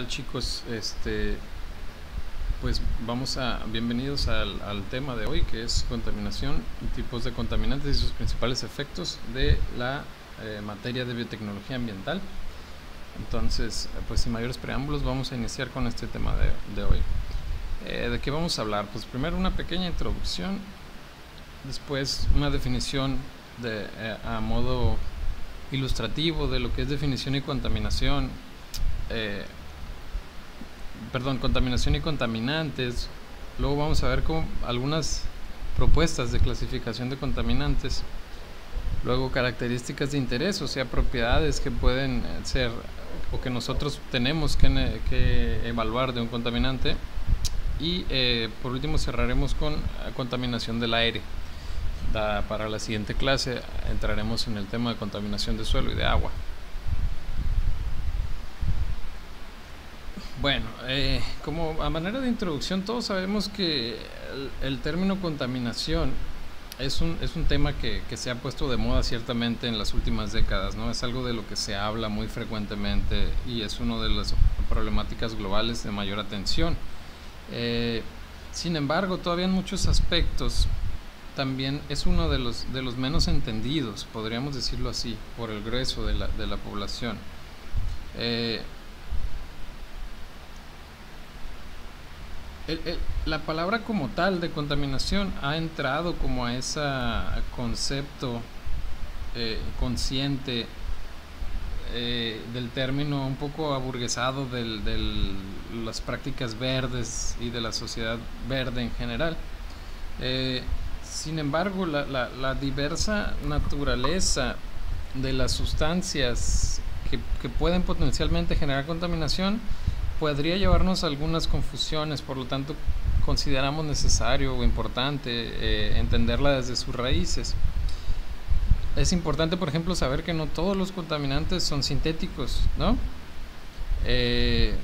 chicos? Este, pues vamos a, bienvenidos al, tema de hoy que es contaminación tipos de contaminantes y sus principales efectos de la eh, materia de biotecnología ambiental. Entonces, pues sin mayores preámbulos vamos a iniciar con este tema de, hoy. Eh, ¿De qué vamos a hablar? Pues primero una pequeña introducción, después una definición de, eh, a modo ilustrativo de lo que es definición y contaminación perdón, contaminación y contaminantes. Luego vamos a ver cómo algunas propuestas de clasificación de contaminantes. Luego características de interés, o sea, propiedades que pueden ser o que nosotros tenemos que, evaluar de un contaminante. Y eh, por último cerraremos con contaminación del aire. para la siguiente clase entraremos en el tema de contaminación de suelo y de agua. Bueno, eh, como a manera de introducción, todos sabemos que el, término contaminación es un, es un tema que, se ha puesto de moda ciertamente en las últimas décadas, ¿no? Es algo de lo que se habla muy frecuentemente y es una de las problemáticas globales de mayor atención. Eh, sin embargo, todavía en muchos aspectos también es uno de los, de los menos entendidos, podríamos decirlo así, por el grueso de la, de la población. Eh, la palabra como tal de contaminación ha entrado como a ese concepto eh, consciente eh, del término un poco aburguesado de las prácticas verdes y de la sociedad verde en general. Eh, sin embargo, la, diversa naturaleza de las sustancias que pueden potencialmente generar contaminación podría llevarnos a algunas confusiones, por lo tanto consideramos necesario o importante eh, entenderla desde sus raíces. Es importante, por ejemplo, saber que no todos los contaminantes son sintéticos, ¿no? Eh,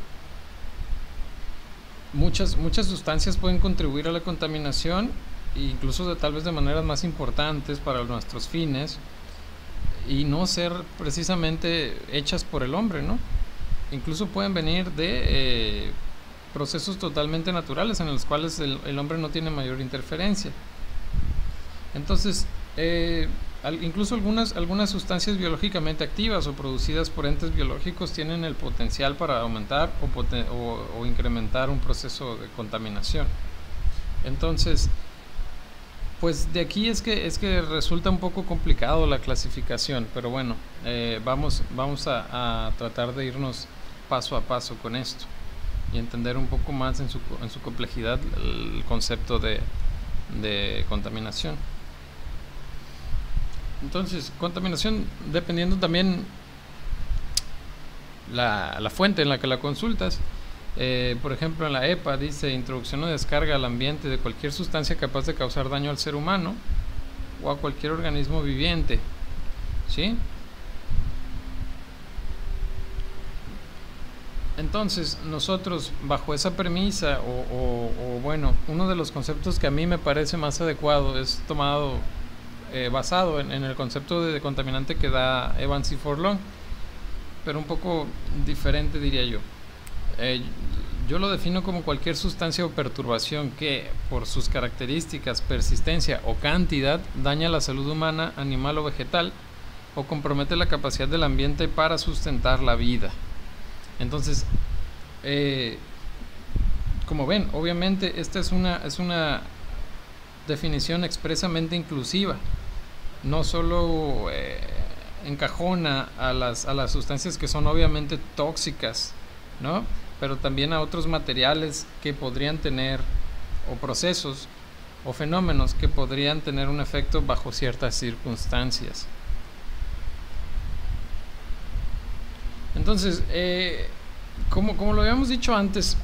muchas, muchas sustancias pueden contribuir a la contaminación, incluso de, tal vez de maneras más importantes para nuestros fines, y no ser precisamente hechas por el hombre, ¿no? Incluso pueden venir de eh, procesos totalmente naturales en los cuales el, hombre no tiene mayor interferencia. Entonces, eh, incluso algunas, algunas sustancias biológicamente activas o producidas por entes biológicos tienen el potencial para aumentar o, o incrementar un proceso de contaminación. Entonces, pues de aquí es que es que resulta un poco complicado la clasificación, pero bueno, eh, vamos, vamos a, tratar de irnos paso a paso con esto y entender un poco más en su, en su complejidad el concepto de, contaminación. Entonces, contaminación dependiendo también la, la fuente en la que la consultas. Eh, por ejemplo, en la EPA dice introducción o descarga al ambiente de cualquier sustancia capaz de causar daño al ser humano o a cualquier organismo viviente. ¿Sí? Entonces, nosotros, bajo esa premisa, o, bueno, uno de los conceptos que a mí me parece más adecuado es tomado, eh, basado en, el concepto de contaminante que da Evans y Forlong, pero un poco diferente diría yo. Eh, yo lo defino como cualquier sustancia o perturbación que, por sus características, persistencia o cantidad, daña la salud humana, animal o vegetal, o compromete la capacidad del ambiente para sustentar la vida. Entonces, eh, como ven, obviamente esta es una, es una definición expresamente inclusiva. No solo eh, encajona a las, a las sustancias que son obviamente tóxicas, ¿no? pero también a otros materiales que podrían tener, o procesos, o fenómenos que podrían tener un efecto bajo ciertas circunstancias. Entonces, eh, como, como, lo habíamos dicho antes,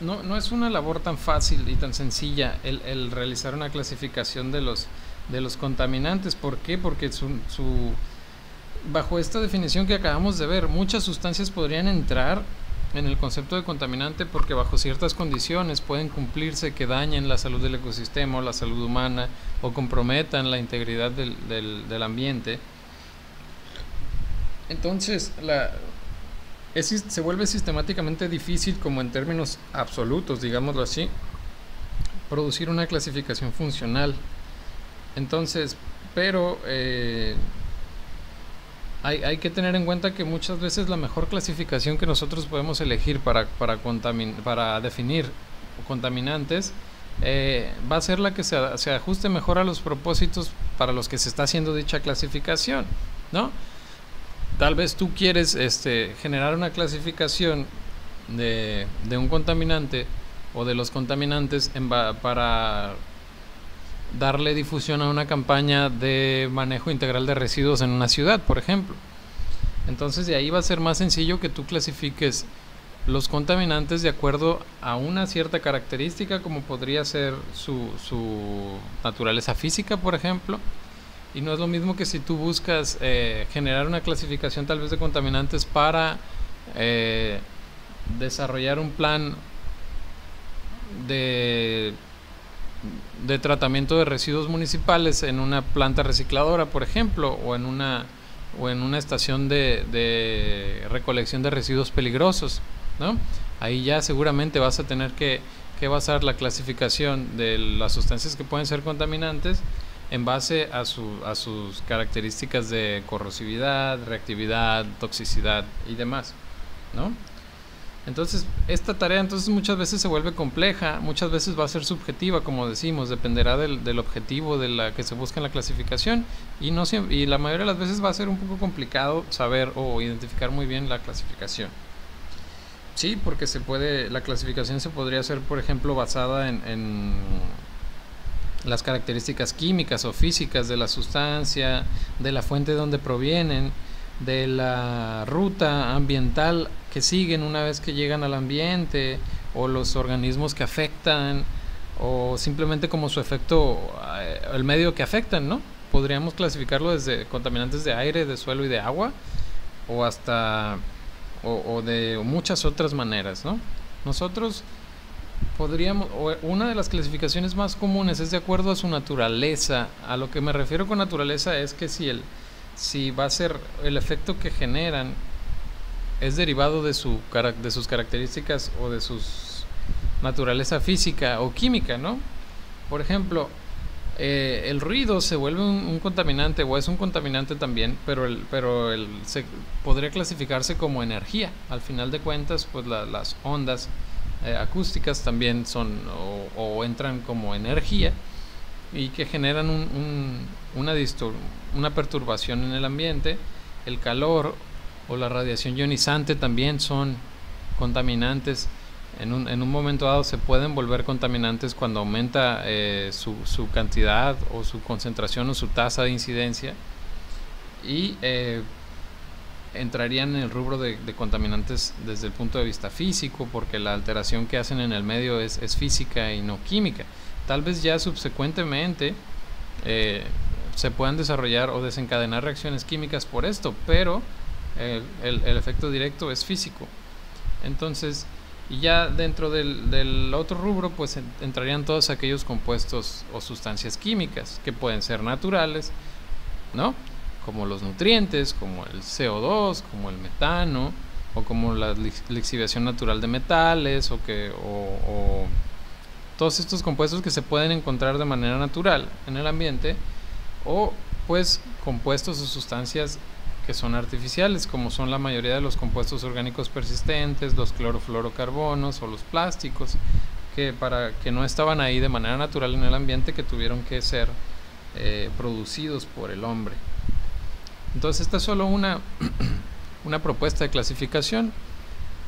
no, no, es una labor tan fácil y tan sencilla el, realizar una clasificación de los, de los contaminantes. ¿Por qué? Porque su, su, bajo esta definición que acabamos de ver, muchas sustancias podrían entrar en el concepto de contaminante porque bajo ciertas condiciones pueden cumplirse que dañen la salud del ecosistema o la salud humana o comprometan la integridad del, del, ambiente. Entonces, la, se vuelve sistemáticamente difícil, como en términos absolutos, digámoslo así, producir una clasificación funcional. Entonces, pero eh, hay, que tener en cuenta que muchas veces la mejor clasificación que nosotros podemos elegir para, para, para definir contaminantes eh, va a ser la que se, ajuste mejor a los propósitos para los que se está haciendo dicha clasificación, ¿no? Tal vez tú quieres este, generar una clasificación de, un contaminante o de los contaminantes para darle difusión a una campaña de manejo integral de residuos en una ciudad, por ejemplo. Entonces de ahí va a ser más sencillo que tú clasifiques los contaminantes de acuerdo a una cierta característica como podría ser su, su naturaleza física, por ejemplo. Y no es lo mismo que si tú buscas eh, generar una clasificación tal vez de contaminantes para eh, desarrollar un plan de, tratamiento de residuos municipales en una planta recicladora, por ejemplo, o en una, o en una estación de, recolección de residuos peligrosos. ¿no? Ahí ya seguramente vas a tener que basar la clasificación de las sustancias que pueden ser contaminantes en base a, su, a sus características de corrosividad, reactividad, toxicidad y demás, ¿no? Entonces, esta tarea entonces muchas veces se vuelve compleja, muchas veces va a ser subjetiva, como decimos, dependerá del, objetivo de la que se busca en la clasificación y, no y la mayoría de las veces va a ser un poco complicado saber o identificar muy bien la clasificación. Sí, porque se puede, la clasificación se podría hacer, por ejemplo, basada en las características químicas o físicas de la sustancia, de la fuente de donde provienen, de la ruta ambiental que siguen una vez que llegan al ambiente o los organismos que afectan o simplemente como su efecto, eh, el medio que afectan, ¿no? Podríamos clasificarlo desde contaminantes de aire, de suelo y de agua o hasta o, de muchas otras maneras, ¿no? Nosotros podríamos, una de las clasificaciones más comunes es de acuerdo a su naturaleza. A lo que me refiero con naturaleza es que si el, si va a ser el efecto que generan es derivado de, su, de sus características o de su naturaleza física o química, ¿no? Por ejemplo, eh, el ruido se vuelve un, contaminante o es un contaminante también, pero el, pero el, se podría clasificarse como energía. Al final de cuentas, pues las ondas eh, acústicas también son o, entran como energía y que generan un, una, una perturbación en el ambiente. El calor o la radiación ionizante también son contaminantes. En un, en un momento dado se pueden volver contaminantes cuando aumenta eh, su, su, cantidad o su concentración o su tasa de incidencia y eh, entrarían en el rubro de, contaminantes desde el punto de vista físico porque la alteración que hacen en el medio es, física y no química. Tal vez ya subsecuentemente eh, se puedan desarrollar o desencadenar reacciones químicas por esto, pero el, el, efecto directo es físico. Entonces, y ya dentro del, del, otro rubro, pues entrarían todos aquellos compuestos o sustancias químicas que pueden ser naturales, ¿no? Como los nutrientes, como el CO2, como el metano, o como la lixiviación natural de metales, o que o, o todos estos compuestos que se pueden encontrar de manera natural en el ambiente, o pues compuestos o sustancias que son artificiales, como son la mayoría de los compuestos orgánicos persistentes, los clorofluorocarbonos o los plásticos, que, para, que no estaban ahí de manera natural en el ambiente, que tuvieron que ser eh, producidos por el hombre. Entonces esta es solo una, una propuesta de clasificación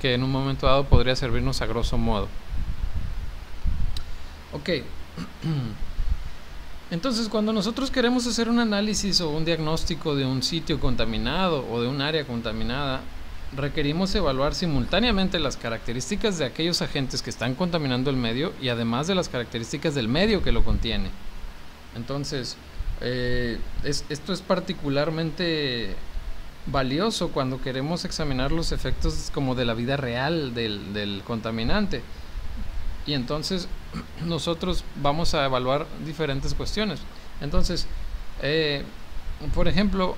que en un momento dado podría servirnos a grosso modo. Ok. Entonces, cuando nosotros queremos hacer un análisis o un diagnóstico de un sitio contaminado o de un área contaminada, requerimos evaluar simultáneamente las características de aquellos agentes que están contaminando el medio y además de las características del medio que lo contiene. Entonces, eh, esto es particularmente valioso cuando queremos examinar los efectos como de la vida real del contaminante. Y entonces nosotros vamos a evaluar diferentes cuestiones. Entonces, eh, por ejemplo,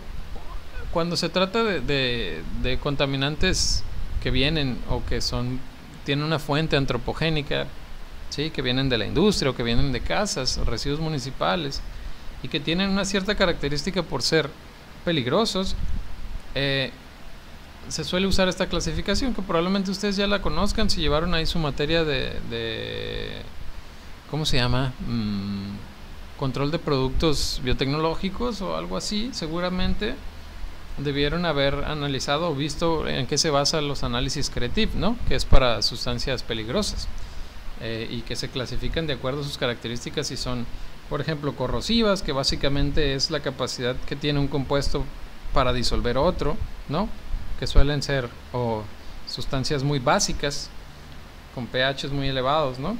cuando se trata de, contaminantes que vienen o que son tienen una fuente antropogénica, ¿sí? que vienen de la industria o que vienen de casas, residuos municipales, y que tienen una cierta característica por ser peligrosos, eh, se suele usar esta clasificación, que probablemente ustedes ya la conozcan si llevaron ahí su materia de, ¿cómo se llama? Mm, control de productos biotecnológicos o algo así, seguramente debieron haber analizado o visto en qué se basan los análisis CRETIV, ¿no? que es para sustancias peligrosas eh, y que se clasifican de acuerdo a sus características y son, por ejemplo, corrosivas, que básicamente es la capacidad que tiene un compuesto para disolver otro, ¿no? que suelen ser o sustancias muy básicas con pHs muy elevados, ¿no?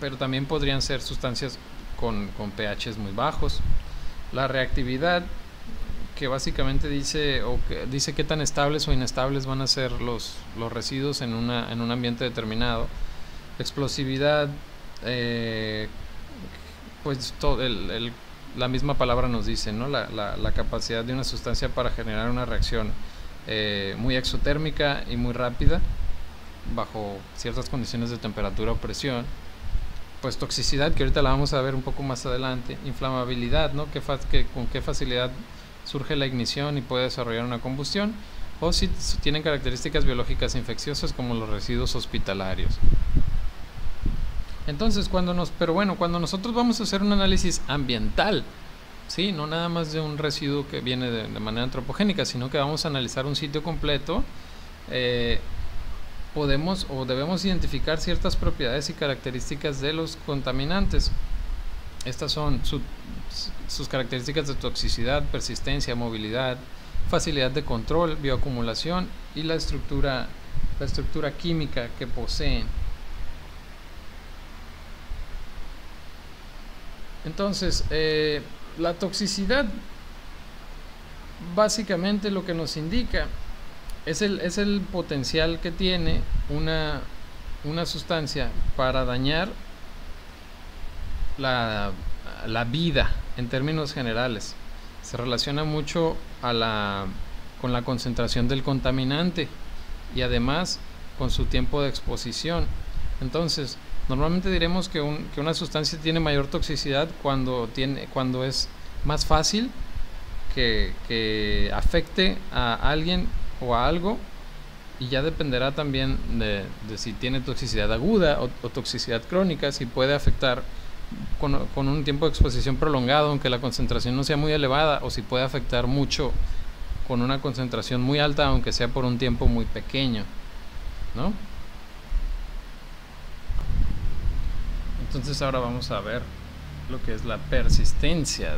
Pero también podrían ser sustancias con, con pHs muy bajos. La reactividad, que básicamente dice, o que dice qué tan estables o inestables van a ser los, los residuos en, una, en un ambiente determinado. Explosividad, eh, pues todo el, la misma palabra nos dice, ¿no? La, la, capacidad de una sustancia para generar una reacción eh, muy exotérmica y muy rápida bajo ciertas condiciones de temperatura o presión. Pues toxicidad, que ahorita la vamos a ver un poco más adelante. Inflamabilidad, ¿no? Que con qué facilidad surge la ignición y puede desarrollar una combustión. O si tienen características biológicas infecciosas como los residuos hospitalarios. Entonces, cuando nos, pero bueno, cuando nosotros vamos a hacer un análisis ambiental, sí, no nada más de un residuo que viene de, manera antropogénica, sino que vamos a analizar un sitio completo, eh, podemos o debemos identificar ciertas propiedades y características de los contaminantes. Estas son sus características de toxicidad, persistencia, movilidad, facilidad de control, bioacumulación y la estructura, la estructura química que poseen. Entonces, eh, la toxicidad básicamente lo que nos indica es el, es el potencial que tiene una, una sustancia para dañar la, la, vida en términos generales. Se relaciona mucho a la, con la concentración del contaminante y además con su tiempo de exposición. Entonces, Normalmente diremos que, una sustancia tiene mayor toxicidad cuando, tiene, cuando es más fácil que, afecte a alguien o a algo y ya dependerá también de, si tiene toxicidad aguda o, toxicidad crónica, si puede afectar con, con, un tiempo de exposición prolongado, aunque la concentración no sea muy elevada, o si puede afectar mucho con una concentración muy alta, aunque sea por un tiempo muy pequeño. ¿no? Entonces ahora vamos a ver lo que es la persistencia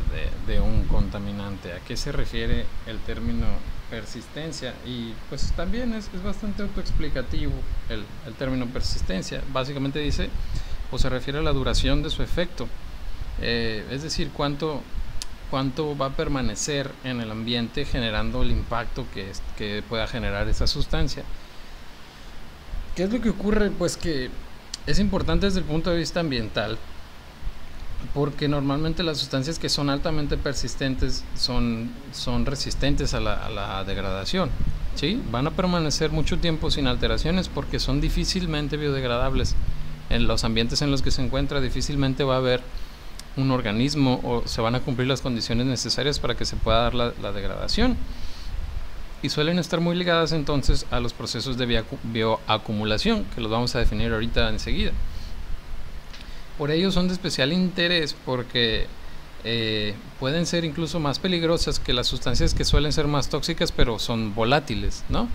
de, un contaminante. ¿A qué se refiere el término persistencia? Y pues también es, bastante autoexplicativo el, el, término persistencia. Básicamente dice o se refiere a la duración de su efecto. Eh, es decir, cuánto, cuánto va a permanecer en el ambiente generando el impacto que, que pueda generar esa sustancia. ¿Qué es lo que ocurre? Pues que es importante desde el punto de vista ambiental porque normalmente las sustancias que son altamente persistentes son, son resistentes a la, degradación. ¿sí? Van a permanecer mucho tiempo sin alteraciones porque son difícilmente biodegradables. En los ambientes en los que se encuentra difícilmente va a haber un organismo o se van a cumplir las condiciones necesarias para que se pueda dar la, la degradación y suelen estar muy ligadas entonces a los procesos de bioacumulación, que los vamos a definir ahorita enseguida. Por ello son de especial interés porque eh, pueden ser incluso más peligrosas que las sustancias que suelen ser más tóxicas, pero son volátiles, ¿no?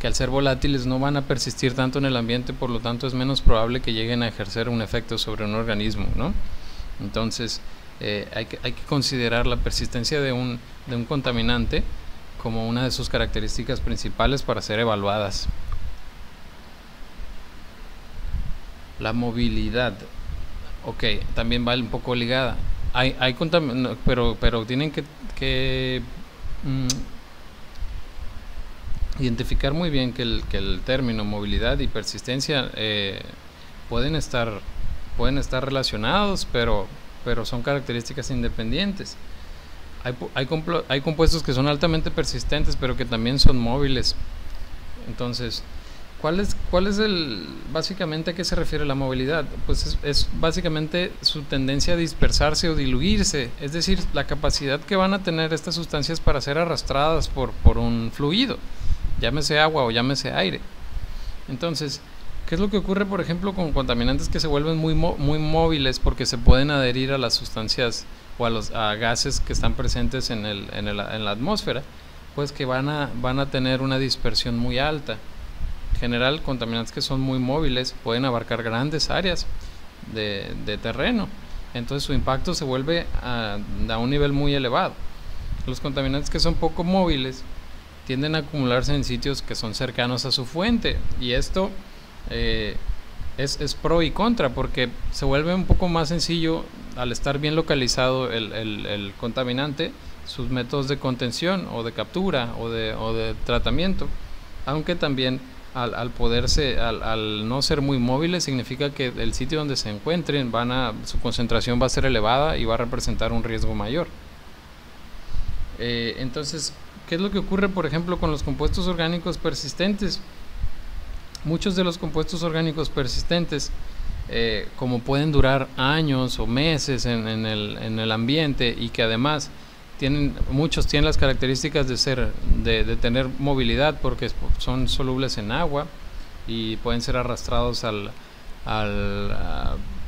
Que al ser volátiles no van a persistir tanto en el ambiente, por lo tanto es menos probable que lleguen a ejercer un efecto sobre un organismo, ¿no? Entonces eh, hay, que, hay que considerar la persistencia de un, de un contaminante como una de sus características principales para ser evaluadas. La movilidad, ok, también va un poco ligada. Hay, hay pero, pero tienen que, mm, identificar muy bien que el, término movilidad y persistencia eh, pueden estar pueden estar relacionados, pero, pero son características independientes. Hay, compuestos que son altamente persistentes, pero que también son móviles. Entonces, ¿cuál es, el, básicamente a qué se refiere la movilidad? Pues es, básicamente su tendencia a dispersarse o diluirse, es decir, la capacidad que van a tener estas sustancias para ser arrastradas por, por un fluido, llámese agua o llámese aire. Entonces, ¿Qué es lo que ocurre, por ejemplo, con contaminantes que se vuelven muy, muy móviles porque se pueden adherir a las sustancias o a los gases que están presentes en, el, en, el, en, la atmósfera? Pues que van a, van a tener una dispersión muy alta. En general, contaminantes que son muy móviles pueden abarcar grandes áreas de, de terreno. Entonces su impacto se vuelve a, a un nivel muy elevado. Los contaminantes que son poco móviles tienden a acumularse en sitios que son cercanos a su fuente y esto eh, es, es, pro y contra porque se vuelve un poco más sencillo al estar bien localizado el, el, contaminante, sus métodos de contención o de captura o de, tratamiento, aunque también al, al poderse, al, al, no ser muy móviles, significa que el sitio donde se encuentren van a, su concentración va a ser elevada y va a representar un riesgo mayor. Eh, entonces, ¿qué es lo que ocurre, por ejemplo, con los compuestos orgánicos persistentes? Muchos de los compuestos orgánicos persistentes, eh, como pueden durar años o meses en, el, en, el, ambiente y que además tienen, muchos tienen las características de, ser, de, tener movilidad porque son solubles en agua y pueden ser arrastrados al, al,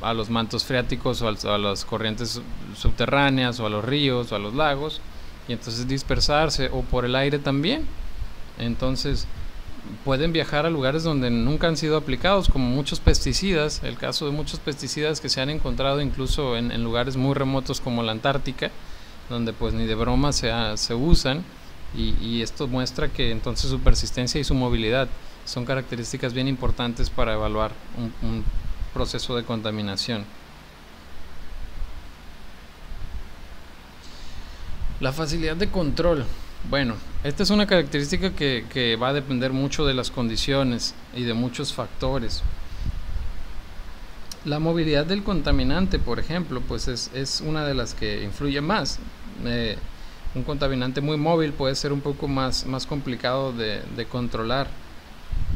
a, los mantos freáticos o a las corrientes subterráneas o a los ríos o a los lagos y entonces dispersarse o por el aire también. Entonces, pueden viajar a lugares donde nunca han sido aplicados, como muchos pesticidas, el caso de muchos pesticidas que se han encontrado incluso en, lugares muy remotos como la Antártica, donde pues ni de broma se, se usan, y, esto muestra que entonces su persistencia y su movilidad son características bien importantes para evaluar un proceso de contaminación. La facilidad de control. Bueno, esta es una característica que, va a depender mucho de las condiciones y de muchos factores. La movilidad del contaminante, por ejemplo, pues es, una de las que influye más. Eh, un contaminante muy móvil puede ser un poco más, complicado de, controlar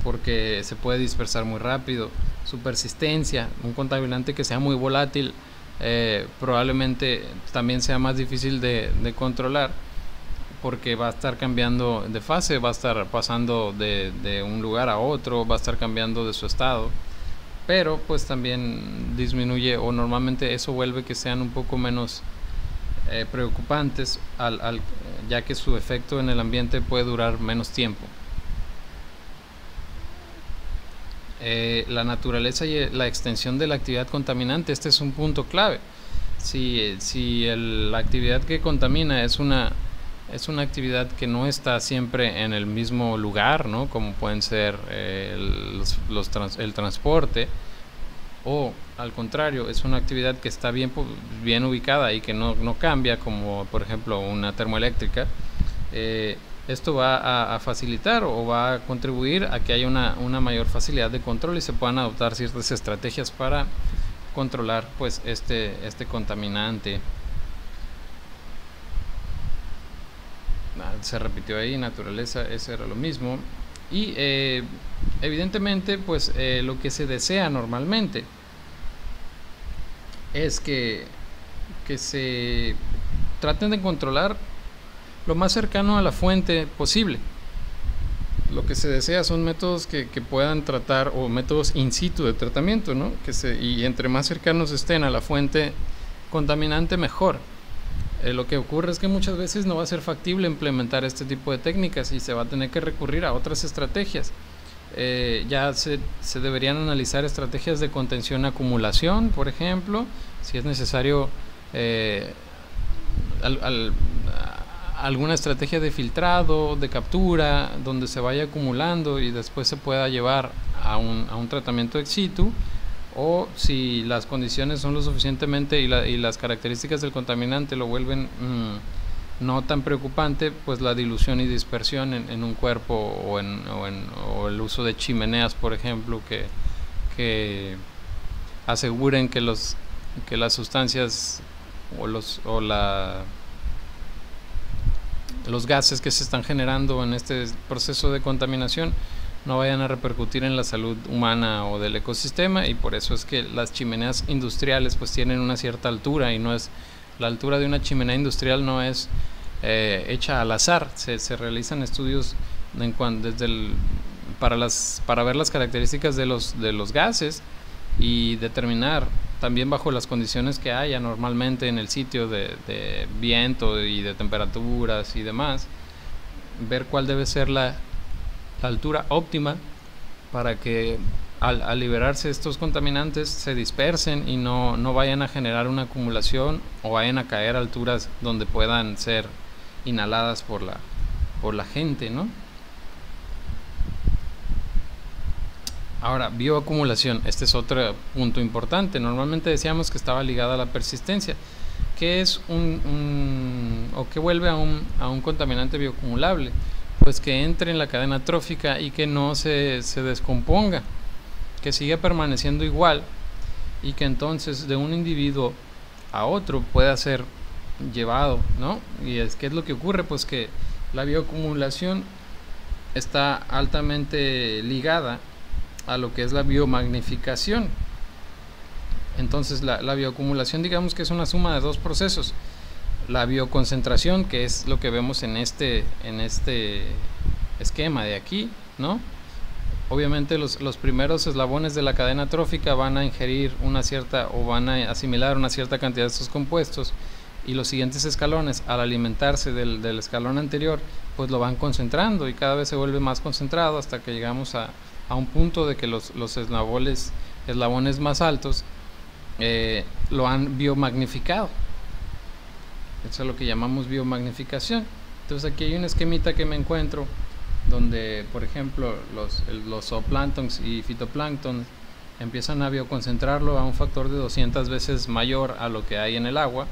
porque se puede dispersar muy rápido. Su persistencia, un contaminante que sea muy volátil, eh, probablemente también sea más difícil de controlar porque va a estar cambiando de fase, va a estar pasando de, un lugar a otro, va a estar cambiando de su estado, pero pues también disminuye o normalmente eso vuelve que sean un poco menos eh, preocupantes al, ya que su efecto en el ambiente puede durar menos tiempo. Eh, la naturaleza y la extensión de la actividad contaminante, este es un punto clave. Si, si el, la actividad que contamina es una es una actividad que no está siempre en el mismo lugar, ¿no? como pueden ser eh, el, los, el transporte, o al contrario, es una actividad que está bien, bien ubicada y que no, no cambia, como por ejemplo una termoeléctrica. Eh, esto va a, facilitar o va a contribuir a que haya una, una, mayor facilidad de control y se puedan adoptar ciertas estrategias para controlar pues este, este contaminante. Se repitió ahí, naturaleza, eso era lo mismo. Y eh, evidentemente, pues eh, lo que se desea normalmente es que, que se traten de controlar lo más cercano a la fuente posible. Lo que se desea son métodos que, que puedan tratar, o métodos in situ de tratamiento, ¿no? Que se, y entre más cercanos estén a la fuente contaminante, mejor. Eh, lo que ocurre es que muchas veces no va a ser factible implementar este tipo de técnicas y se va a tener que recurrir a otras estrategias. Eh, ya se, se, deberían analizar estrategias de contención acumulación, por ejemplo, si es necesario eh, alguna estrategia de filtrado, de captura, donde se vaya acumulando y después se pueda llevar a un, a un tratamiento ex situ o si las condiciones son lo suficientemente y, las características del contaminante lo vuelven mm, no tan preocupante, pues la dilución y dispersión en, un cuerpo o, el uso de chimeneas, por ejemplo, que, que aseguren que, los, que las sustancias o, los, o la, los gases que se están generando en este proceso de contaminación no vayan a repercutir en la salud humana o del ecosistema y por eso es que las chimeneas industriales pues tienen una cierta altura y no es la altura de una chimenea industrial no es eh, hecha al azar. Se, se realizan estudios en cuanto, desde el, para las para ver las características de los de los gases y determinar también bajo las condiciones que haya normalmente en el sitio de viento y de temperaturas y demás ver cuál debe ser la la altura óptima para que al, liberarse estos contaminantes se dispersen y no, no, vayan a generar una acumulación o vayan a caer a alturas donde puedan ser inhaladas por la, por la gente, ¿no? Ahora, bioacumulación, este es otro punto importante. Normalmente decíamos que estaba ligada a la persistencia. ¿Qué es un, un o qué vuelve a un, a un contaminante bioacumulable? Pues que entre en la cadena trófica y que no se, se descomponga, que siga permaneciendo igual y que entonces de un individuo a otro pueda ser llevado, ¿no? Y es que es lo que ocurre, pues que la bioacumulación está altamente ligada a lo que es la biomagnificación. Entonces la, la bioacumulación digamos que es una suma de dos procesos la bioconcentración, que es lo que vemos en este, en este esquema de aquí, ¿no? Obviamente los, los, primeros eslabones de la cadena trófica van a ingerir una cierta o van a asimilar una cierta cantidad de estos compuestos y los siguientes escalones al alimentarse del, del escalón anterior pues lo van concentrando y cada vez se vuelve más concentrado hasta que llegamos a, a un punto de que los, los eslabones, eslabones más altos eh, lo han biomagnificado eso es lo que llamamos biomagnificación. Entonces aquí hay un esquemita que me encuentro donde, por ejemplo, los, los zooplánctons y fitoplancton empiezan a bioconcentrarlo a un factor de 200 veces mayor a lo que hay en el agua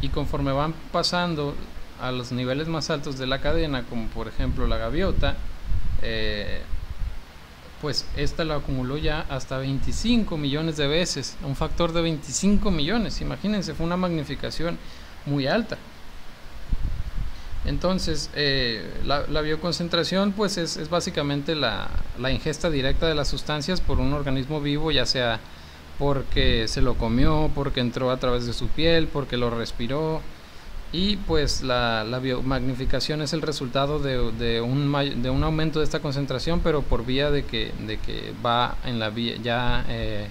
y conforme van pasando a los niveles más altos de la cadena, como por ejemplo la gaviota, eh, pues esta lo acumuló ya hasta 25 millones de veces, un factor de 25 millones, imagínense, fue una magnificación muy alta. Entonces, eh, la, bioconcentración pues es, básicamente la, la, ingesta directa de las sustancias por un organismo vivo, ya sea porque se lo comió, porque entró a través de su piel, porque lo respiró. Y pues la, la biomagnificación es el resultado de, de, un, de un aumento de esta concentración, pero por vía de que, de que va en la vía ya eh,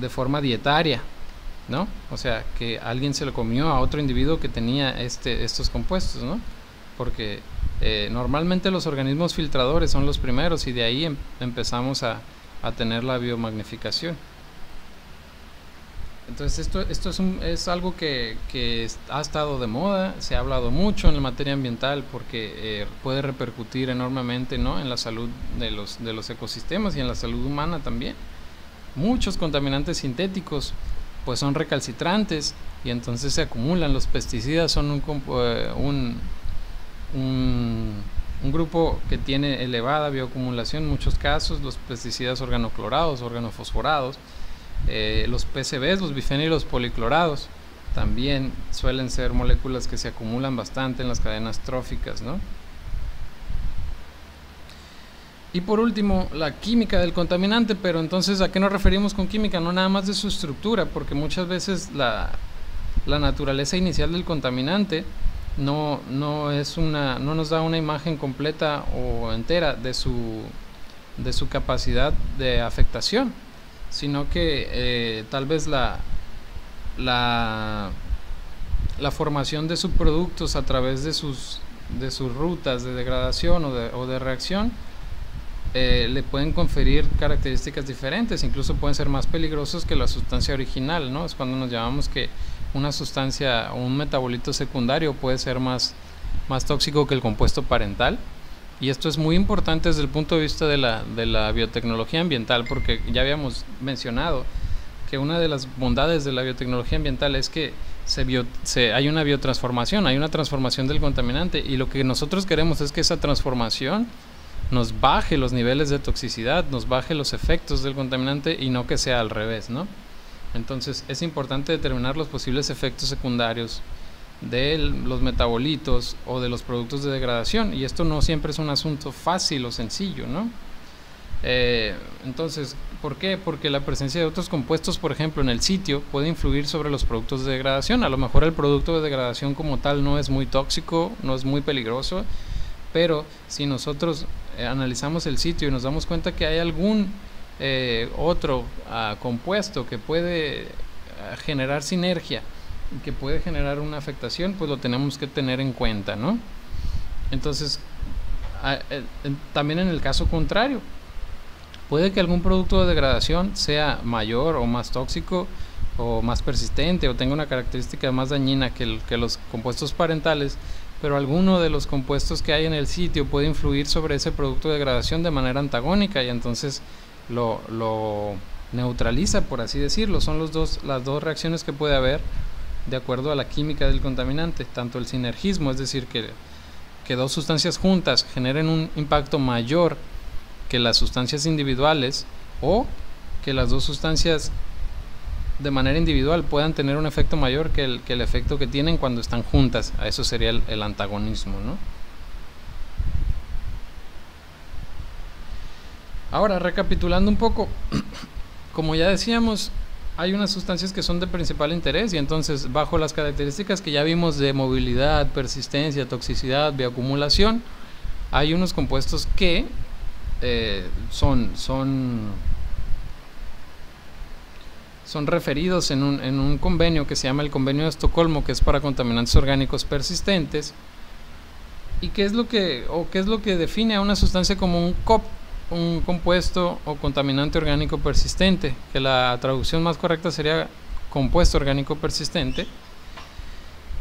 de forma dietaria. ¿No? O sea, que alguien se lo comió a otro individuo que tenía este, estos compuestos, ¿no? Porque eh, normalmente los organismos filtradores son los primeros y de ahí em, empezamos a, a, tener la biomagnificación. Entonces esto, esto es, es algo que, que, ha estado de moda, se ha hablado mucho en la materia ambiental porque eh, puede repercutir enormemente ¿no? en la salud de los, de los ecosistemas y en la salud humana también. Muchos contaminantes sintéticos pues son recalcitrantes y entonces se acumulan. Los pesticidas son un, eh, un, un, grupo que tiene elevada bioacumulación en muchos casos, los pesticidas organoclorados, organofosforados, eh, los PCBs, los bifenilos policlorados, también suelen ser moléculas que se acumulan bastante en las cadenas tróficas, ¿no? Y por último, la química del contaminante, pero entonces ¿a qué nos referimos con química? No nada más de su estructura, porque muchas veces la, la naturaleza inicial del contaminante no, no, es una, no nos da una imagen completa o entera de su, de su capacidad de afectación, sino que eh, tal vez la, la, la formación de subproductos a través de sus, de sus rutas de degradación o de, o de reacción, eh, le pueden conferir características diferentes, incluso pueden ser más peligrosos que la sustancia original, ¿no? Es cuando nos llamamos que una sustancia o un metabolito secundario puede ser más, más tóxico que el compuesto parental. Y esto es muy importante desde el punto de vista de la, de la biotecnología ambiental, porque ya habíamos mencionado que una de las bondades de la biotecnología ambiental es que se, se hay una biotransformación, hay una transformación del contaminante y lo que nosotros queremos es que esa transformación nos baje los niveles de toxicidad, nos baje los efectos del contaminante y no que sea al revés, ¿no? Entonces es importante determinar los posibles efectos secundarios de los metabolitos o de los productos de degradación. Y esto no siempre es un asunto fácil o sencillo, ¿no? Eh, entonces, ¿por qué? Porque la presencia de otros compuestos, por ejemplo, en el sitio puede influir sobre los productos de degradación. A lo mejor el producto de degradación como tal no es muy tóxico, no es muy peligroso, pero si nosotros eh, analizamos el sitio y nos damos cuenta que hay algún eh, otro ah, compuesto que puede ah, generar sinergia que puede generar una afectación, pues lo tenemos que tener en cuenta, ¿no? Entonces, ah, también en el caso contrario, Puede que algún producto de degradación sea mayor o más tóxico o más persistente o tenga una característica más dañina que los compuestos parentales, pero alguno de los compuestos que hay en el sitio puede influir sobre ese producto de degradación de manera antagónica y entonces lo, neutraliza, por así decirlo. Son los dos, las dos reacciones que puede haber de acuerdo a la química del contaminante, tanto el sinergismo, es decir, que, que dos sustancias juntas generen un impacto mayor que las sustancias individuales o que las dos sustancias de manera individual puedan tener un efecto mayor que el, que el efecto que tienen cuando están juntas. A eso sería el, antagonismo. ¿no? Ahora, recapitulando un poco, como ya decíamos, hay unas sustancias que son de principal interés y entonces bajo las características que ya vimos de movilidad, persistencia, toxicidad, bioacumulación, hay unos compuestos que eh, son, son, son referidos en un, en un convenio que se llama el Convenio de Estocolmo, que es para contaminantes orgánicos persistentes. ¿Y qué es lo que, o qué es lo que define a una sustancia como un COP, un compuesto o contaminante orgánico persistente? Que la traducción más correcta sería compuesto orgánico persistente.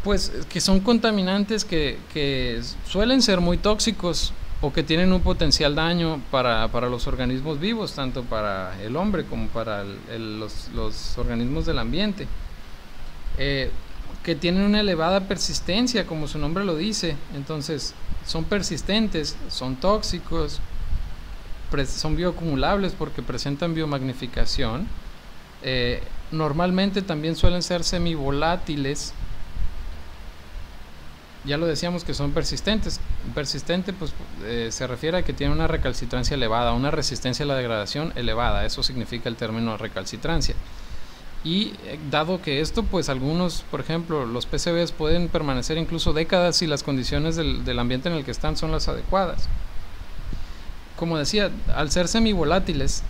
Pues que son contaminantes que, que suelen ser muy tóxicos o que tienen un potencial daño para, los organismos vivos, tanto para el hombre como para los, organismos del ambiente, eh, que tienen una elevada persistencia, como su nombre lo dice, entonces son persistentes, son tóxicos, son bioacumulables porque presentan biomagnificación, eh, normalmente también suelen ser semivolátiles, ya lo decíamos que son persistentes. Persistente pues eh, se refiere a que tiene una recalcitrancia elevada, una resistencia a la degradación elevada, eso significa el término recalcitrancia. Y eh, dado que esto, pues algunos, por ejemplo, los PCBs pueden permanecer incluso décadas si las condiciones del, ambiente en el que están son las adecuadas. Como decía, al ser semivolátiles,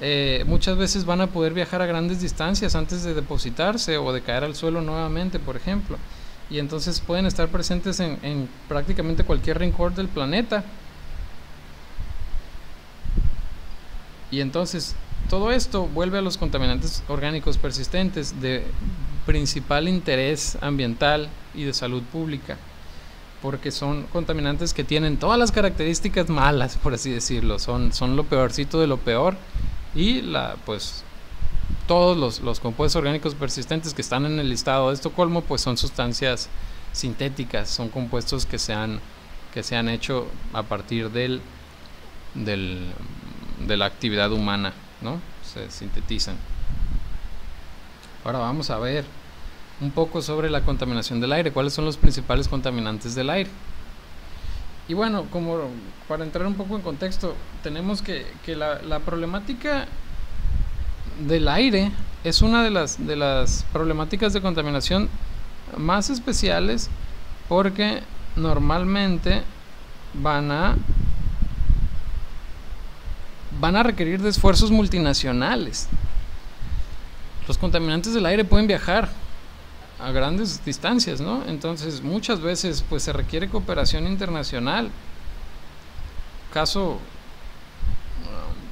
eh, muchas veces van a poder viajar a grandes distancias antes de depositarse o de caer al suelo nuevamente, por ejemplo y entonces pueden estar presentes en, prácticamente cualquier rincón del planeta. Y entonces todo esto vuelve a los contaminantes orgánicos persistentes de principal interés ambiental y de salud pública, porque son contaminantes que tienen todas las características malas, por así decirlo, son, son lo peorcito de lo peor y la pues todos los, compuestos orgánicos persistentes que están en el listado de Estocolmo pues son sustancias sintéticas, son compuestos que se han, que se han hecho a partir del, del, de la actividad humana, ¿no? se sintetizan. Ahora vamos a ver un poco sobre la contaminación del aire, cuáles son los principales contaminantes del aire. Y bueno, como para entrar un poco en contexto, tenemos que, que la, la problemática del aire es una de las, de las problemáticas de contaminación más especiales porque normalmente van a van a requerir de esfuerzos multinacionales. Los contaminantes del aire pueden viajar a grandes distancias, ¿no? Entonces, muchas veces pues se requiere cooperación internacional. Caso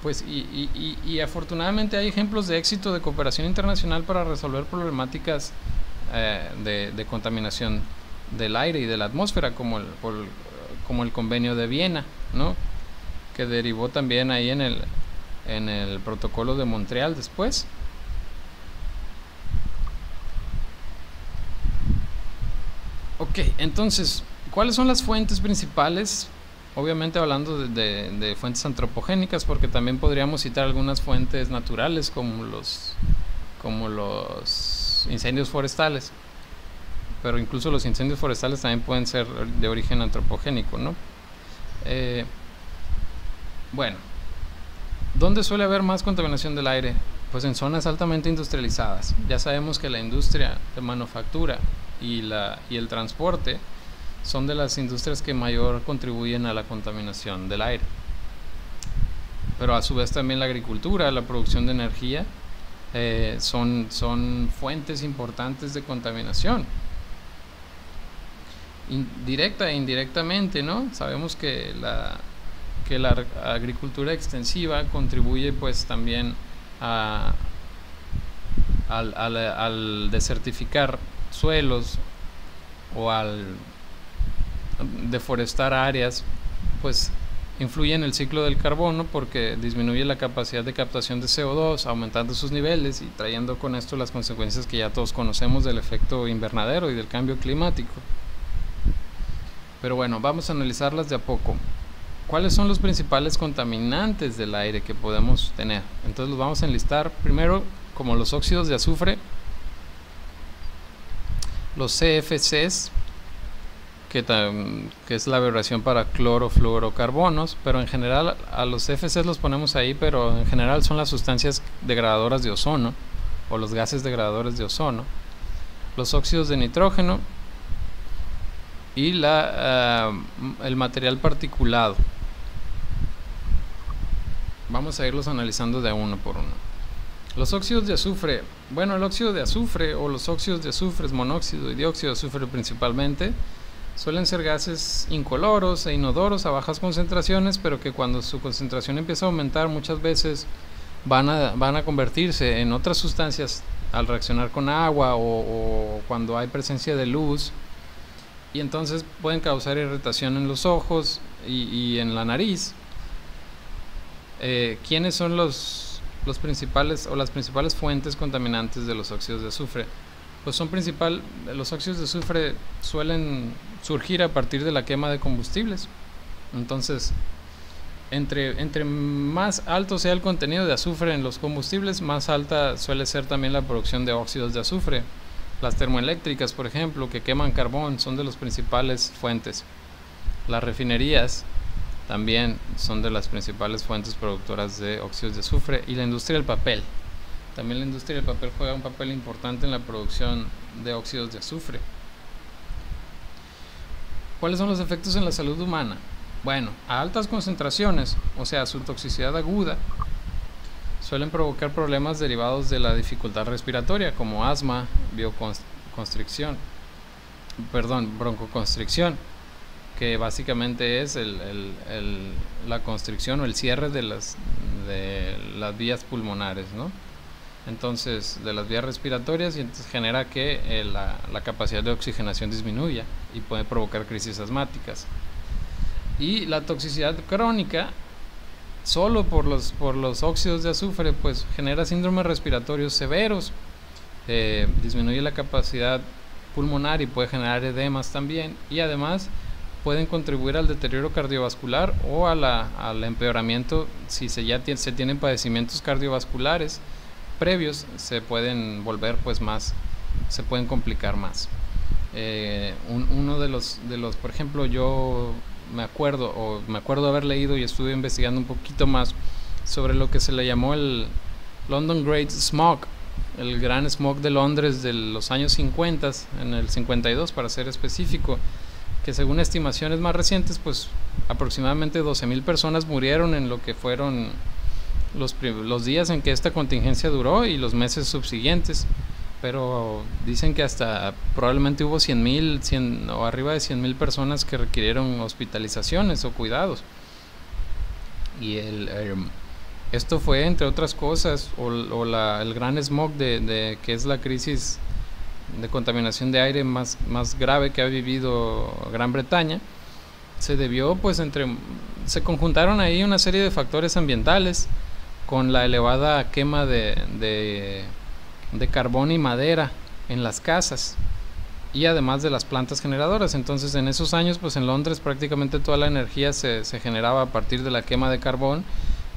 pues y, afortunadamente hay ejemplos de éxito de cooperación internacional para resolver problemáticas eh, de, contaminación del aire y de la atmósfera como el, como el convenio de Viena ¿no? que derivó también ahí en el, en el protocolo de Montreal después ok entonces ¿cuáles son las fuentes principales Obviamente hablando de, fuentes antropogénicas, porque también podríamos citar algunas fuentes naturales como los, como los incendios forestales. pero incluso los incendios forestales también pueden ser de origen antropogénico, ¿no? Eh, bueno, ¿dónde suele haber más contaminación del aire? Pues en zonas altamente industrializadas. Ya sabemos que la industria de manufactura y, la, y el transporte son de las industrias que mayor contribuyen a la contaminación del aire. Pero a su vez también la agricultura, la producción de energía, eh, son, son fuentes importantes de contaminación. Directa e indirectamente, ¿no? Sabemos que la, que la agricultura extensiva contribuye pues también a, al, al, al desertificar suelos o al deforestar áreas, pues influye en el ciclo del carbono porque disminuye la capacidad de captación de CO2, aumentando sus niveles y trayendo con esto las consecuencias que ya todos conocemos del efecto invernadero y del cambio climático. Pero bueno, vamos a analizarlas de a poco. ¿Cuáles son los principales contaminantes del aire que podemos tener? Entonces los vamos a enlistar primero como los óxidos de azufre, los CFCs, que, es la aberración para clorofluorocarbonos, pero en general a los CFCs los ponemos ahí, pero en general son las sustancias degradadoras de ozono o los gases degradadores de ozono, los óxidos de nitrógeno y la, uh, el material particulado. Vamos a irlos analizando de uno por uno. Los óxidos de azufre. Bueno, el óxido de azufre o los óxidos de azufre, monóxido y dióxido de azufre principalmente, suelen ser gases incoloros e inodoros a bajas concentraciones, pero que cuando su concentración empieza a aumentar muchas veces van a, van a convertirse en otras sustancias al reaccionar con agua o, cuando hay presencia de luz y entonces pueden causar irritación en los ojos y, y en la nariz eh, ¿quiénes son los, los principales o las principales fuentes contaminantes de los óxidos de azufre? Pues son principal, los óxidos de azufre suelen surgir a partir de la quema de combustibles. Entonces, entre, entre más alto sea el contenido de azufre en los combustibles, más alta suele ser también la producción de óxidos de azufre. Las termoeléctricas, por ejemplo, que queman carbón, son de las principales fuentes. Las refinerías también son de las principales fuentes productoras de óxidos de azufre y la industria del papel. También la industria del papel juega un papel importante en la producción de óxidos de azufre. ¿Cuáles son los efectos en la salud humana? Bueno, a altas concentraciones, o sea, su toxicidad aguda, suelen provocar problemas derivados de la dificultad respiratoria, como asma, bioconstricción, perdón, broncoconstricción que básicamente es la constricción o el cierre de las, de las vías pulmonares, ¿no? Entonces, de las vías respiratorias y entonces genera que eh, la, la, capacidad de oxigenación disminuya y puede provocar crisis asmáticas. Y la toxicidad crónica, solo por los, por los óxidos de azufre, pues genera síndromes respiratorios severos, eh, disminuye la capacidad pulmonar y puede generar edemas también. Y además pueden contribuir al deterioro cardiovascular o a la, al empeoramiento si se ya se tienen padecimientos cardiovasculares previos se pueden volver pues más se pueden complicar más. Eh, uno de los de los por ejemplo yo me acuerdo o me acuerdo haber leído y estuve investigando un poquito más sobre lo que se le llamó el London Great Smog el gran smog de Londres de los años 50 en el 52 para ser específico que según estimaciones más recientes, pues aproximadamente 12.000 personas murieron en lo que fueron los, los días en que esta contingencia duró y los meses subsiguientes. Pero dicen que hasta probablemente hubo 100.000 100, o arriba de 100.000 personas que requirieron hospitalizaciones o cuidados. Y el, em, esto fue, entre otras cosas, o, o la, el gran smog de, de, que es la crisis de contaminación de aire más, más grave que ha vivido Gran Bretaña, se debió pues entre se conjuntaron ahí una serie de factores ambientales con la elevada quema de, de, carbón y madera en las casas y además de las plantas generadoras. Entonces en esos años pues en Londres prácticamente toda la energía se, se generaba a partir de la quema de carbón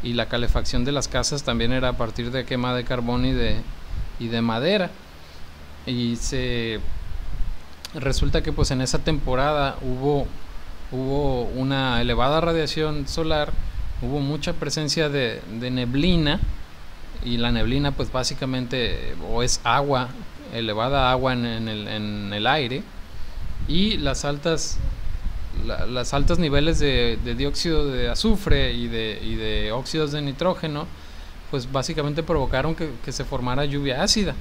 y la calefacción de las casas también era a partir de quema de carbón y de, y de madera y se resulta que pues en esa temporada hubo, hubo una elevada radiación solar, hubo mucha presencia de, neblina y la neblina pues básicamente o es agua, elevada agua en, el, en el, aire y las altas las altos niveles de, dióxido de azufre y de, y de óxidos de nitrógeno pues básicamente provocaron que, que se formara lluvia ácida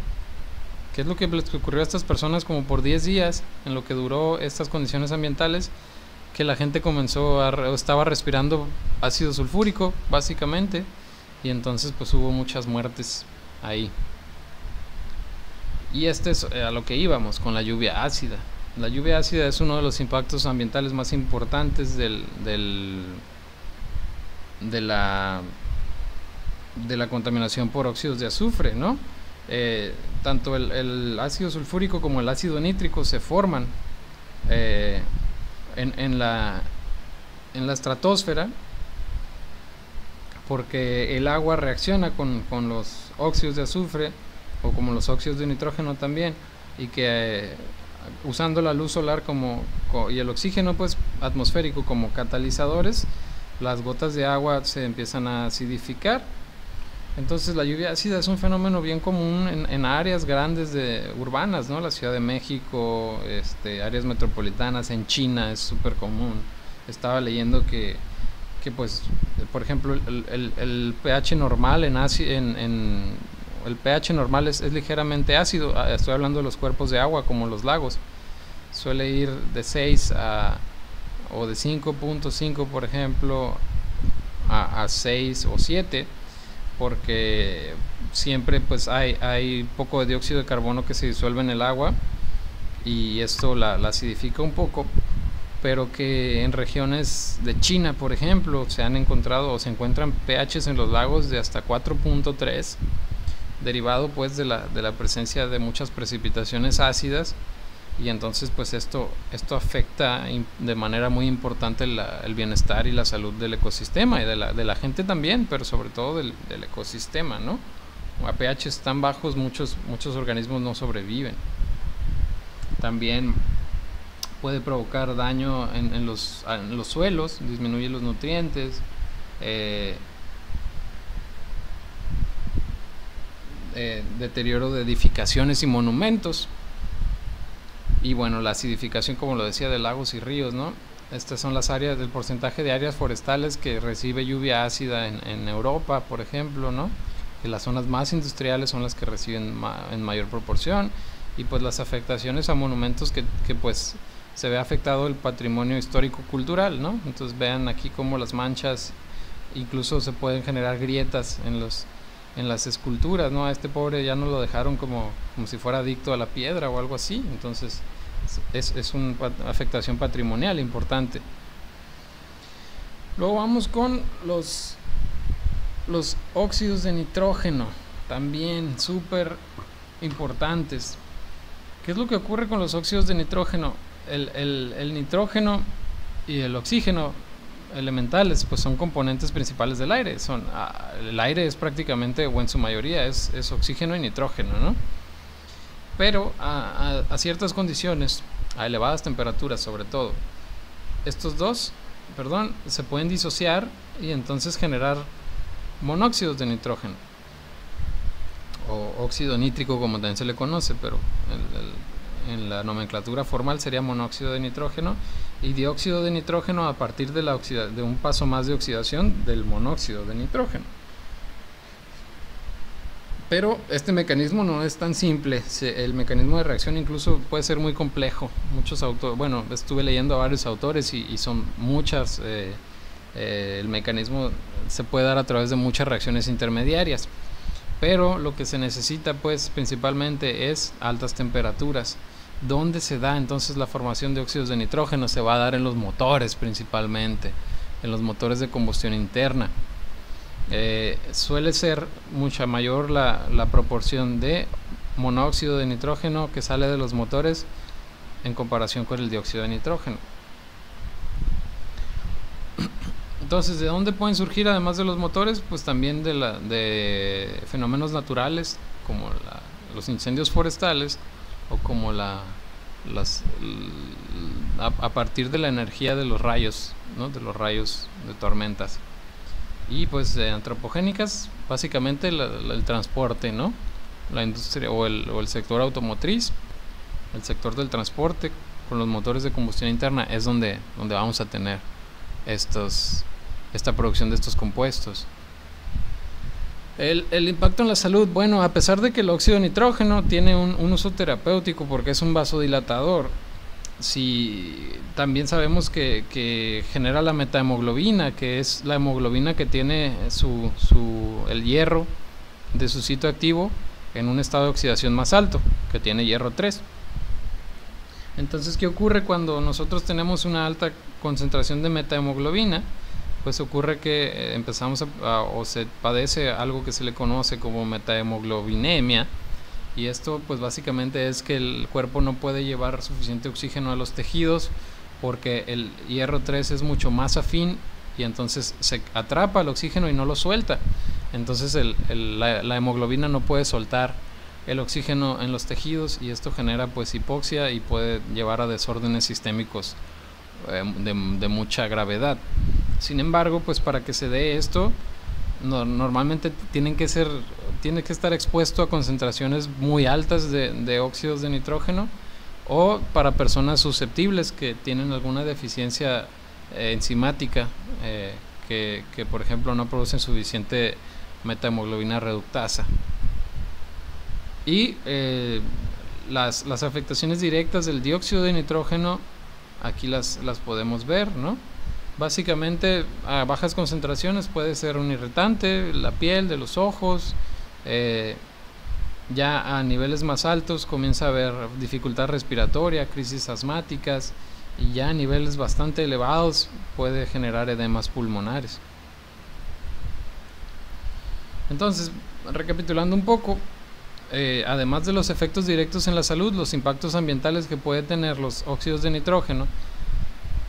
¿Qué es lo que les ocurrió a estas personas como por 10 días en lo que duró estas condiciones ambientales? Que la gente comenzó a, estaba respirando ácido sulfúrico, básicamente, y entonces pues hubo muchas muertes ahí. Y este es eh, a lo que íbamos, con la lluvia ácida. La lluvia ácida es uno de los impactos ambientales más importantes del, del de la de la contaminación por óxidos de azufre, ¿no? Eh, tanto el, ácido sulfúrico como el ácido nítrico se forman eh, en, la, en la estratosfera porque el agua reacciona con, los óxidos de azufre o como los óxidos de nitrógeno también y que eh, usando la luz solar como, y el oxígeno pues atmosférico como catalizadores las gotas de agua se empiezan a acidificar entonces la lluvia ácida es un fenómeno bien común en, áreas grandes de urbanas, ¿no? La Ciudad de México, este, áreas metropolitanas, en China es súper común. Estaba leyendo que, que pues, por ejemplo, el, pH normal en, en, en el pH normal es, es, ligeramente ácido. Ah, estoy hablando de los cuerpos de agua como los lagos. Suele ir de 6 a o de 5.5 por ejemplo a, a 6 o 7 porque siempre pues hay, hay poco de dióxido de carbono que se disuelve en el agua y esto la, acidifica un poco, pero que en regiones de China, por ejemplo, se han encontrado o se encuentran pHs en los lagos de hasta 4.3, derivado pues de la, de la presencia de muchas precipitaciones ácidas y entonces pues esto, esto afecta de manera muy importante el bienestar y la salud del ecosistema y de la, de la gente también, pero sobre todo del, ecosistema, ¿no? A pH tan bajos muchos, muchos organismos no sobreviven. También puede provocar daño en, los, en los, suelos, disminuye los nutrientes, eh, eh, deterioro de edificaciones y monumentos y bueno, la acidificación, como lo decía, de lagos y ríos, ¿no? Estas son las áreas del porcentaje de áreas forestales que recibe lluvia ácida en, Europa, por ejemplo, ¿no? Que las zonas más industriales son las que reciben en mayor proporción y pues las afectaciones a monumentos que, que pues se ve afectado el patrimonio histórico cultural, ¿no? Entonces vean aquí cómo las manchas incluso se pueden generar grietas en los en las esculturas, ¿no? A este pobre ya no lo dejaron como, como si fuera adicto a la piedra o algo así, entonces es, es una afectación patrimonial importante. Luego vamos con los, los óxidos de nitrógeno, también súper importantes. ¿Qué es lo que ocurre con los óxidos de nitrógeno? El, el, el nitrógeno y el oxígeno elementales pues son componentes principales del aire. Son, ah, el aire es prácticamente, o en su mayoría, es, es oxígeno y nitrógeno, ¿no? Pero a, ciertas condiciones, a elevadas temperaturas sobre todo, estos dos, perdón, se pueden disociar y entonces generar monóxidos de nitrógeno o óxido nítrico como también se le conoce, pero en la nomenclatura formal sería monóxido de nitrógeno y dióxido de nitrógeno a partir de, la de un paso más de oxidación del monóxido de nitrógeno. Pero este mecanismo no es tan simple. El mecanismo de reacción incluso puede ser muy complejo. Muchos autores, bueno, estuve leyendo a varios autores y, son muchas. Eh, eh, el mecanismo se puede dar a través de muchas reacciones intermediarias. Pero lo que se necesita, pues, principalmente es altas temperaturas. ¿Dónde se da entonces la formación de óxidos de nitrógeno? Se va a dar en los motores principalmente, en los motores de combustión interna. Eh, suele ser mucha mayor la, la, proporción de monóxido de nitrógeno que sale de los motores en comparación con el dióxido de nitrógeno. Entonces, ¿de dónde pueden surgir además de los motores? Pues también de, de fenómenos naturales como los incendios forestales o como la, las, a, partir de la energía de los rayos, ¿no? de los rayos de tormentas. Y pues antropogénicas, básicamente el transporte, ¿no? la industria o el, o el sector automotriz, el sector del transporte con los motores de combustión interna es donde, donde vamos a tener estos, esta producción de estos compuestos. El, el, impacto en la salud, bueno, a pesar de que el óxido nitrógeno tiene un, un uso terapéutico porque es un vasodilatador, si también sabemos que, que, genera la metahemoglobina, que es la hemoglobina que tiene su, su, el hierro de su sitio activo en un estado de oxidación más alto, que tiene hierro 3. Entonces, ¿qué ocurre cuando nosotros tenemos una alta concentración de metahemoglobina? Pues ocurre que eh, empezamos a, o se padece algo que se le conoce como metahemoglobinemia y esto pues básicamente es que el cuerpo no puede llevar suficiente oxígeno a los tejidos porque el hierro 3 es mucho más afín y entonces se atrapa el oxígeno y no lo suelta. Entonces la, hemoglobina no puede soltar el oxígeno en los tejidos y esto genera pues hipoxia y puede llevar a desórdenes sistémicos eh, de, mucha gravedad. Sin embargo, pues para que se dé esto, normalmente tienen que ser, tiene que estar expuesto a concentraciones muy altas de, óxidos de nitrógeno o para personas susceptibles que tienen alguna deficiencia eh, enzimática eh, que, que, por ejemplo no producen suficiente metahemoglobina reductasa. Y eh, las, las, afectaciones directas del dióxido de nitrógeno, aquí las, las podemos ver, ¿no? Básicamente a bajas concentraciones puede ser un irritante, la piel, de los ojos, eh, ya a niveles más altos comienza a haber dificultad respiratoria, crisis asmáticas y ya a niveles bastante elevados puede generar edemas pulmonares. Entonces, recapitulando un poco, eh, además de los efectos directos en la salud, los impactos ambientales que puede tener los óxidos de nitrógeno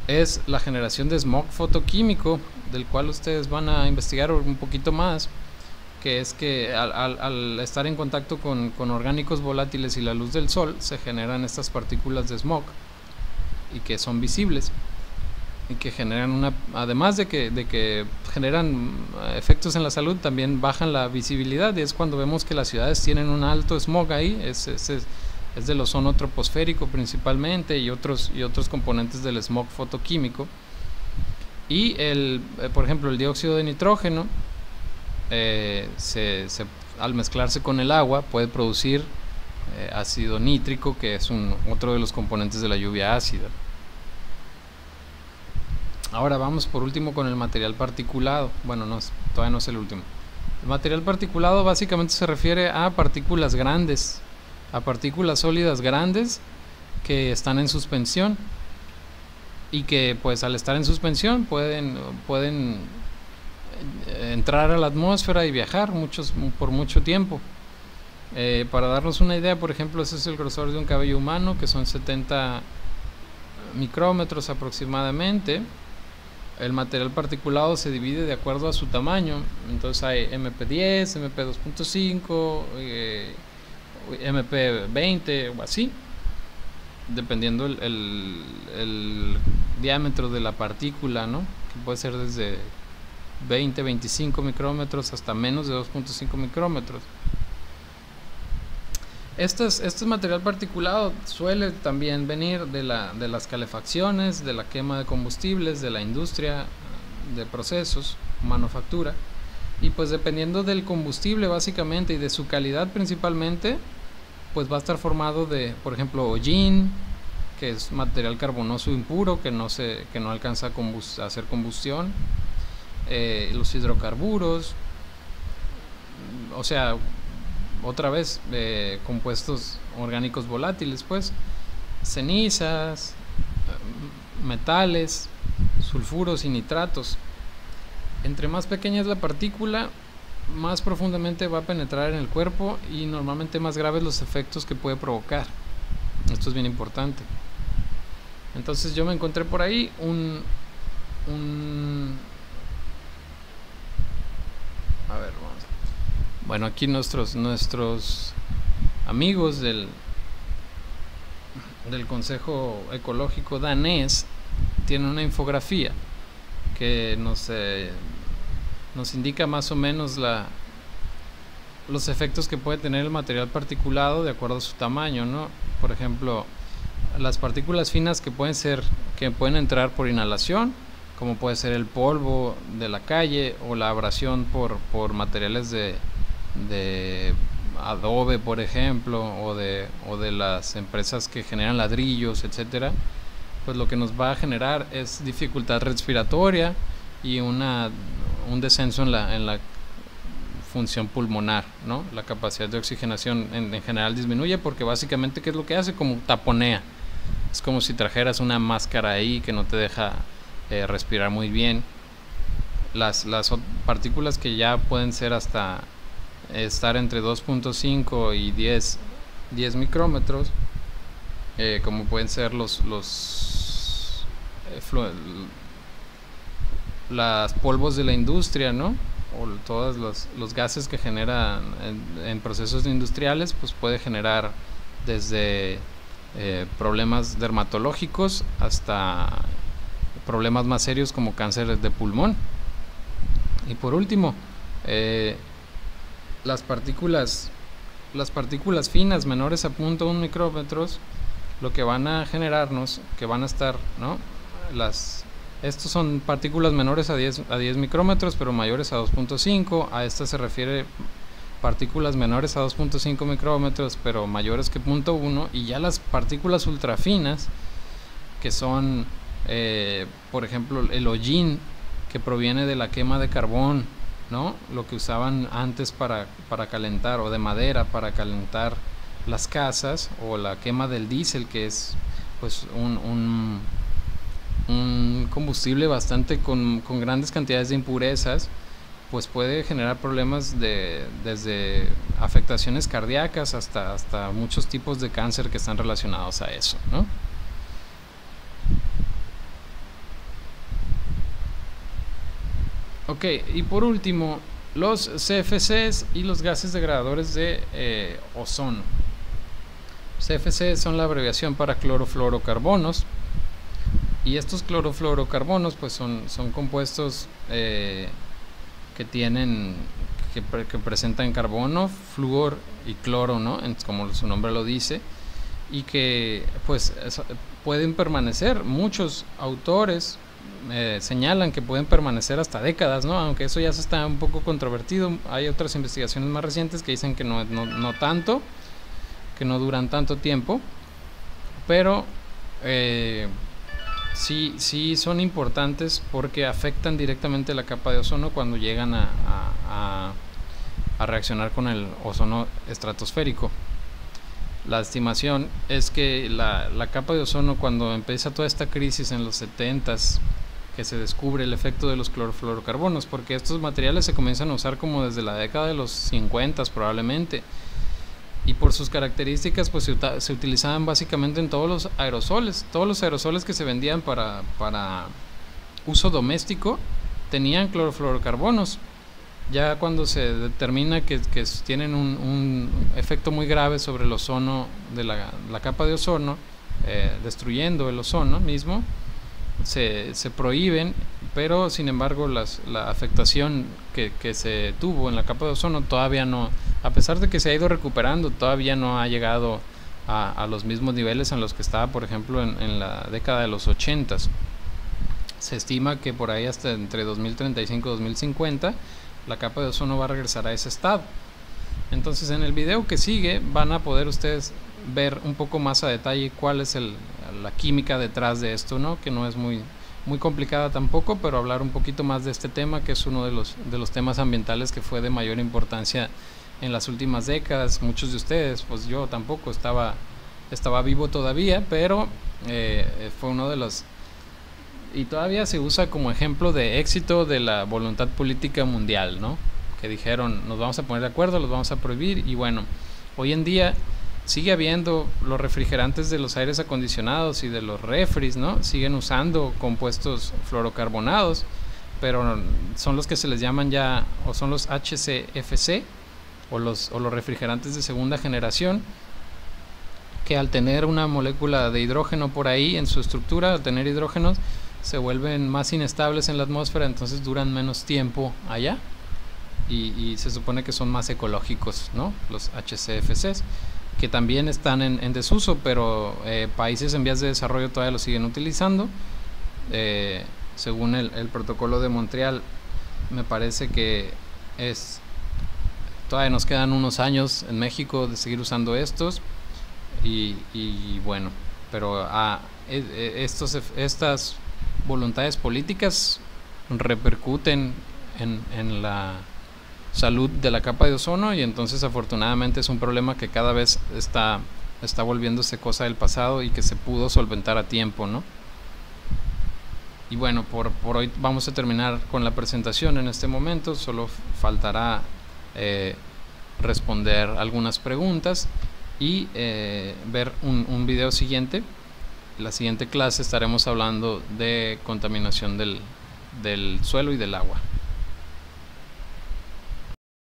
es la generación de smog fotoquímico, del cual ustedes van a investigar un poquito más, que es que al, estar en contacto con, con, orgánicos volátiles y la luz del sol se generan estas partículas de smog y que son visibles y que generan una además de que, de que generan eh, efectos en la salud también bajan la visibilidad y es cuando vemos que las ciudades tienen un alto smog ahí es, del ozono troposférico principalmente y otros y otros componentes del smog fotoquímico y el eh, por ejemplo el dióxido de nitrógeno eh, se, al mezclarse con el agua puede producir ácido nítrico que es otro de los componentes de la lluvia ácida Ahora vamos por último con el material particulado. Bueno, no, todavía no es el último. El material particulado básicamente se refiere a partículas grandes, a partículas sólidas grandes que están en suspensión y que pues al estar en suspensión pueden, pueden eh, entrar a la atmósfera y viajar muchos, por mucho tiempo. Eh, para darnos una idea, por ejemplo, ese es el grosor de un cabello humano, que son 70 micrómetros aproximadamente el material particulado se divide de acuerdo a su tamaño. Entonces hay MP10, MP2.5, MP20 o así, dependiendo el, diámetro de la partícula, ¿no? que puede ser desde 20, 25 micrómetros hasta menos de 2.5 micrómetros. Este, este material particulado suele también venir de, la, de las calefacciones, de la quema de combustibles, de la industria de procesos, manufactura. Y pues dependiendo del combustible básicamente y de su calidad principalmente, pues va a estar formado de, por ejemplo, hollín, que es material carbonoso impuro que no, se, que no alcanza a, hacer combustión, eh, los hidrocarburos, o sea, otra vez eh, compuestos orgánicos volátiles, pues cenizas, metales, sulfuros y nitratos. Entre más pequeña es la partícula, más profundamente va a penetrar en el cuerpo y normalmente más graves los efectos que puede provocar. Esto es bien importante. Entonces yo me encontré por ahí un, un a ver, bueno, aquí nuestros, nuestros amigos del del Consejo Ecológico danés tiene una infografía que nos, eh, nos indica más o menos la, los efectos que puede tener el material particulado de acuerdo a su tamaño, ¿no? Por ejemplo, las partículas finas que pueden ser que pueden entrar por inhalación, como puede ser el polvo de la calle o la abrasión por, por materiales de, de adobe, por ejemplo, o de, o de las empresas que generan ladrillos, etcétera, pues lo que nos va a generar es dificultad respiratoria y una, un descenso en la, en la función pulmonar, ¿no? La capacidad de oxigenación en, en, general disminuye porque básicamente ¿qué es lo que hace? Como taponea. Es como si trajeras una máscara ahí que no te deja eh, respirar muy bien. Las, las partículas que ya pueden ser hasta estar entre 2.5 y 10, 10 micrómetros, eh, como pueden ser los, los eh, las polvos de la industria, ¿no? O todos los, gases que generan en, procesos industriales, pues puede generar desde problemas dermatológicos hasta problemas más serios como cáncer de pulmón. Y por último, eh, las partículas las partículas finas menores a 0.1 micrómetros lo que van a generarnos que van a estar no las estos son partículas menores a 10 a 10 micrómetros pero mayores a 2.5 a esta se refiere partículas menores a 2.5 micrómetros pero mayores que 0.1 y ya las partículas ultrafinas que son eh, por ejemplo, el hollín que proviene de la quema de carbón, ¿no? Lo que usaban antes para, para calentar, o de madera para calentar las casas, o la quema del diésel, que es pues un, un, un combustible bastante con, con, grandes cantidades de impurezas, pues puede generar problemas de, desde afectaciones cardíacas hasta, hasta muchos tipos de cáncer que están relacionados a eso, ¿no? Ok, y por último, los CFCs y los gases degradadores de eh, ozono. CFC son la abreviación para clorofluorocarbonos y estos clorofluorocarbonos pues son, son compuestos eh, que tienen que, presentan carbono, flúor y cloro, ¿no? como su nombre lo dice y que pues pueden permanecer muchos autores eh, señalan que pueden permanecer hasta décadas, ¿no? Aunque eso ya se está un poco controvertido. Hay otras investigaciones más recientes que dicen que no, no, no tanto, que no duran tanto tiempo, pero eh, sí, sí son importantes porque afectan directamente la capa de ozono cuando llegan a, a, reaccionar con el ozono estratosférico. La estimación es que la, la, capa de ozono cuando empieza toda esta crisis en los 70s que se descubre el efecto de los clorofluorocarbonos, porque estos materiales se comienzan a usar como desde la década de los 50 probablemente. Y por sus características, pues se, se, utilizaban básicamente en todos los aerosoles. Todos los aerosoles que se vendían para, para uso doméstico tenían clorofluorocarbonos. Ya cuando se determina que, que tienen un, un, efecto muy grave sobre el ozono, de la, la capa de ozono, eh, destruyendo el ozono mismo, se, se prohíben, pero sin embargo las, la afectación que, que, se tuvo en la capa de ozono todavía no, a pesar de que se ha ido recuperando, todavía no ha llegado a, los mismos niveles en los que estaba, por ejemplo, en, la década de los 80. Se estima que por ahí hasta entre 2035 y 2050 la capa de ozono va a regresar a ese estado. Entonces en el video que sigue van a poder ustedes ver un poco más a detalle cuál es la química detrás de esto, ¿no? Que no es muy, muy complicada tampoco, pero hablar un poquito más de este tema, que es uno de los, de los temas ambientales que fue de mayor importancia en las últimas décadas. Muchos de ustedes, pues yo tampoco estaba, estaba vivo todavía, pero eh, fue uno de los... Y todavía se usa como ejemplo de éxito de la voluntad política mundial, ¿no? Que dijeron, nos vamos a poner de acuerdo, los vamos a prohibir, y bueno, hoy en día sigue habiendo los refrigerantes de los aires acondicionados y de los refris, ¿no? Siguen usando compuestos fluorocarbonados, pero son los que se les llaman ya, o son los HCFC, o los, o los refrigerantes de segunda generación, que al tener una molécula de hidrógeno por ahí en su estructura, al tener hidrógenos, se vuelven más inestables en la atmósfera, entonces duran menos tiempo allá y, se supone que son más ecológicos, ¿no? Los HCFCs, que también están en, desuso, pero eh, países en vías de desarrollo todavía lo siguen utilizando. Eh, según el, protocolo de Montreal, me parece que es todavía nos quedan unos años en México de seguir usando estos y, bueno, pero a, e, e, estos, estas voluntades políticas repercuten en, en la salud de la capa de ozono y entonces afortunadamente es un problema que cada vez está, está volviéndose cosa del pasado y que se pudo solventar a tiempo, ¿no? Y bueno, por, por hoy vamos a terminar con la presentación en este momento, solo faltará eh, responder algunas preguntas y eh, ver un, un video siguiente. La siguiente clase estaremos hablando de contaminación del, del suelo y del agua.